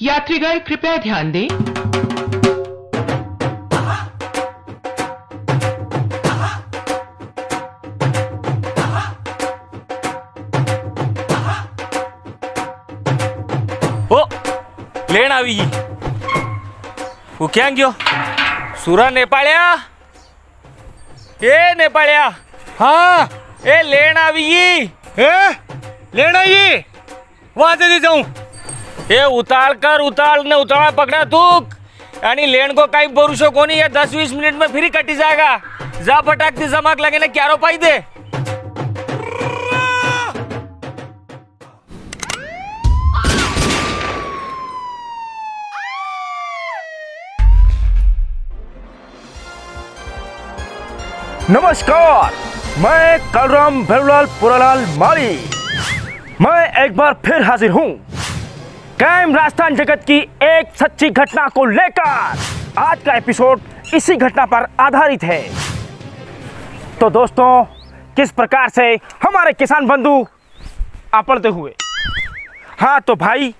यात्रीगण कृपया ध्यान दें ओ लेण આવી ગઈ હું ક્યાં ગયો સુરા નેપાળ્યા એ નેપાળ્યા हाँ એ લેણ આવી ગઈ ए लेना ये वहां से ये उतार कर, उतार, ने उतारा, पकड़ा तू यानी लेन को कहीं भरोसा को नहीं है दस बीस मिनट में फिर कटी जाएगा जा फटाक थी जमाक लगे ना क्या रोपाई दे. नमस्कार. मैं कलराम भैरूलाल पुरालाल माली. मैं एक बार फिर हाजिर हूँ. कैम राजस्थान जगत की एक सच्ची घटना को लेकर आज का एपिसोड इसी घटना पर आधारित है। तो दोस्तों किस प्रकार से हमारे किसान बंधु आपड़ते हुए? हाँ तो भाई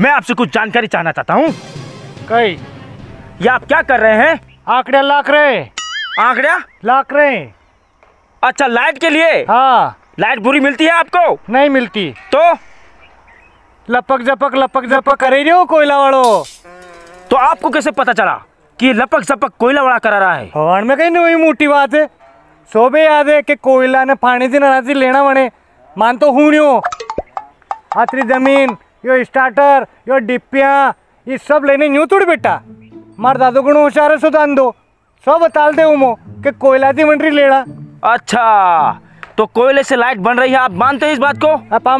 मैं आपसे कुछ जानकारी चाहना चाहता हूँ। कई? ये आप क्या कर रहे हैं? आंकड़े लाख रहे। आंकड़ा? लाख रहे। अच्छा लाइट के लिए? हाँ। लाइट बुरी मिलती है आपको? नहीं मिलती। तो? लपक जपक लपक जपक करे रहे हो कोयला वालो? तो आपको कैसे पता चला कि लपक झपक कोयला वाला करा रहा है? हवान में कहीं नहीं मोटी बात है। सोबे याद है कि कोयला ने पानी से नराजी लेना बने। मान तो हूँ न्यो आतरी ज़मीन यो स्टार्टर यो डिपिया ये सब लेने न्यू थोड़ी बेटा। मार दादो गुण होशियार है सुधान दो। सब बता दे उमो कि कोयला थी मंडरी लेना। अच्छा तो कोयले से लाइट बन रही है आप मानते हैं इस बात को?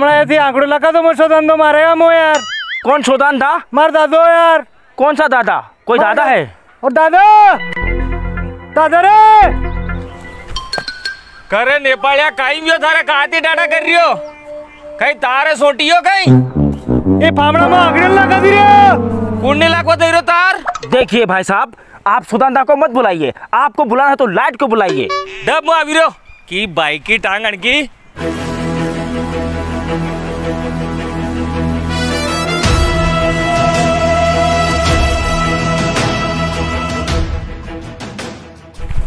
ऐसी लगा तो मैं सुधान दो मारेगा मो यार। कौन शोधान था मार दादो यार। कौन सा दादा? कोई दादा है? और दादा! दादा रे! करे नेपाळ्या काही बी थारे काती डाटा कर रियो काही तारे सोटियो काही? ये पामड़ा में आंकड़े लगा दी रे। कुंडी लागवा दे रो तार? देखिए भाई साहब आप सुदानदा को मत बुलाइए। आपको बुलाना है तो लाइट को बुलाइए। डब रो की टांग आणकी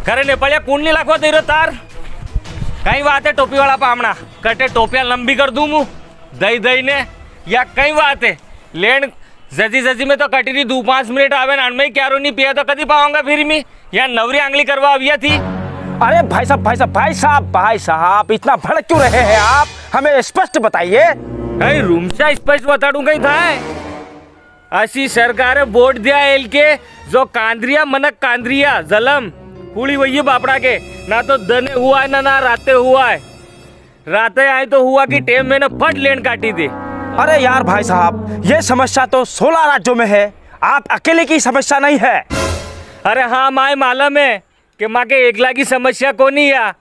खरे नेपाळ्या कुंडली लागवा दे तार? कई बात है टोपी वाला पामना कटे टोपिया लंबी कर दूँ मु दई दई ने या कई बात है लेन जजी जजी में तो कटी रही दो पाँच मिनट आवे नान में क्या नहीं पिया तो कदी पाऊँगा फिर मी? या नवरी आंगली करवा अविया थी. अरे भाई साहब भाई साहब भाई साहब भाई साहब इतना भड़क क्यों रहे हैं आप? हमें स्पष्ट बताइए। अरे रूम से स्पष्ट बता दूँगा ही था ऐसी सरकार वोट दिया एल के जो कांद्रिया मनक कांद्रिया जलम। पूरी वही बापड़ा के। ना तो दने हुआ है ना ना राते हुआ है। राते आए तो हुआ कि टेम में ना फट लेन काटी थी अरे यार भाई साहब ये समस्या तो 16 राज्यों में है। आप अकेले की समस्या नहीं है। अरे हाँ माए मालूम है। कि माँ के एकला की समस्या को नहीं है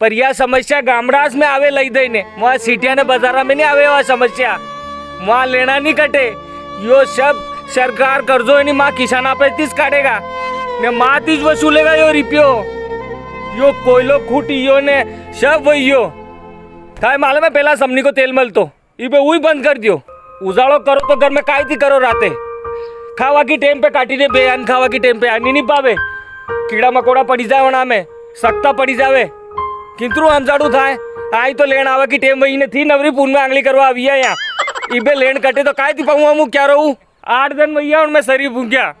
पर यह समस्या गामडास में आवे लई दई ने वहाँ सिटिया ने बाजारा में नहीं आवे वह समस्या वहाँ लेना नहीं कटे यो सब सरकार कर्जो नहीं माँ किसाना पे तीस काटेगा ने माँ तीज वसूलेगा यो रिपियो यो कोयलो खूटी यो ने सब वही यो काय मालूम है पहला समनी को तेल मल तो इबे वही बंद कर दियो उजाड़ो करो तो घर में काय थी करो राते खावा की टेम पे काटी दे बेअन खावा की टेम पे आनी नहीं पावे कीड़ा मकोड़ा पड़ी जाए वना में सख्ता पड़ी जावे। किंतु अंजाड़ू थाए आई तो लेन आवा की टेम वही ने थी नवरी पून में आंगली करवा अभी है यहाँ। इबे लेन कटे तो काय थी पाऊँगा मुँह क्या रहूँ? आठ दिन भैया उनमें सरी भूंग्या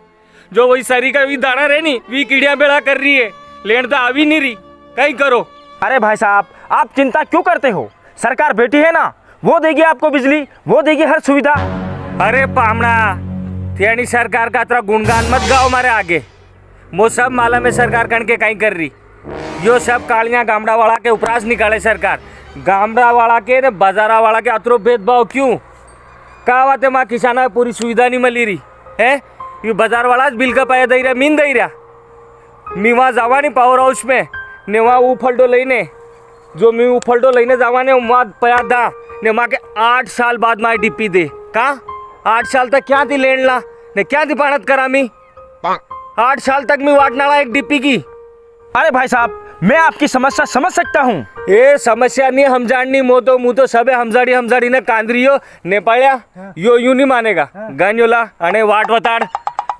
जो वही सरी का भी दाना रहे नी वी कीड़िया बेड़ा कर रही है। लेन तो अभी नहीं रही कहीं करो। अरे भाई साहब आप चिंता क्यों करते हो? सरकार बेटी है ना वो देगी आपको बिजली वो देगी हर सुविधा। अरे पामड़ा त्यानी सरकार का तरह गुणगान मत गाओ हमारे आगे। वो सब माला में सरकार कण के कहीं कर रही। यो सब कालियाँ गामड़ा वाला के उपरास निकाले सरकार। गामड़ा वाला के ने बाजारा वाला के अतरो भेदभाव क्यों? का बात है माँ किसाना पूरी सुविधा नहीं मिली रही? है? ये बाज़ार वाला बिल का पाया दई रहा, मीन दई रहा। मी वहाँ जावा नहीं पावर हाउस में, ने वहाँ उफलटो लईने। जो मी उफलटो लईने जावा ने वहाँ पया दा। ने माँ के आठ साल बाद माँ डिप्पी दे। का? आठ साल तक क्या थी लेन ला? ने क्या थी पाणत करा मी? आठ साल तक मैं वाट नाला एक डीपी की। अरे भाई साहब मैं आपकी समस्या समझ सकता हूँ। ये समस्या नहीं हमजाड़नी मो तो मुँह तो सबे हमजाड़ी हमजाड़ी ने कांद्रियो। नेपालिया हाँ। यो यू नहीं मानेगा। हाँ। गंजोला अने वाट वताड़।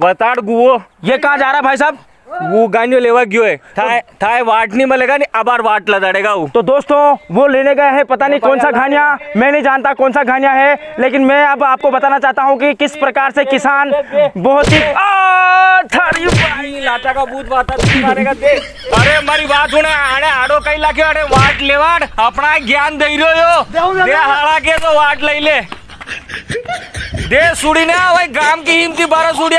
वताड़ गुओ। ये कहाँ जा रहा है भाई साहब? वो गांजो लेवा गयो है? तो- थाए थाए वाट नहीं मिलेगा नहीं अबार वाट लदड़ेगा वो। तो दोस्तों वो लेने गए हैं पता नहीं कौन सा घानिया मैं नहीं जानता कौन सा घानिया है लेकिन मैं अब आपको बताना चाहता हूँ कि किस प्रकार से किसान बहुत ही लाटा का भूत अरे मारी बात अपना ज्ञान दे तो वाट ले सुड़ी